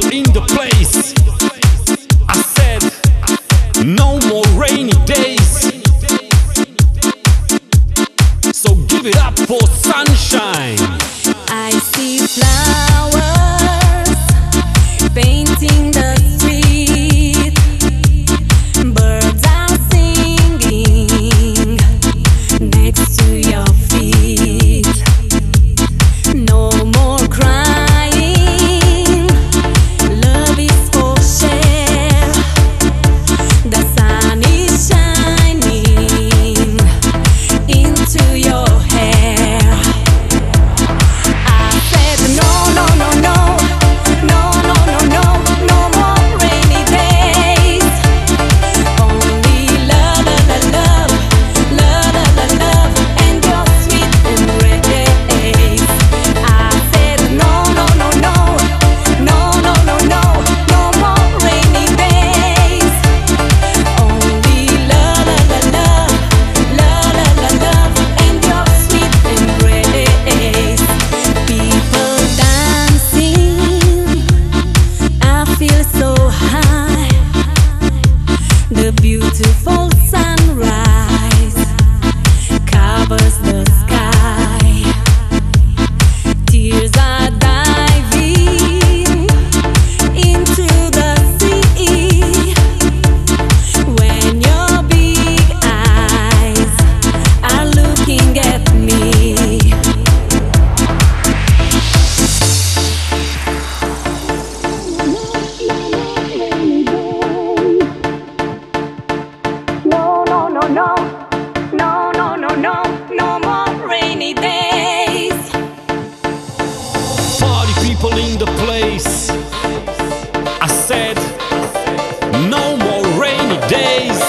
people in the place. I said, no more rainy days. So give it up for sunshine. beautiful DJs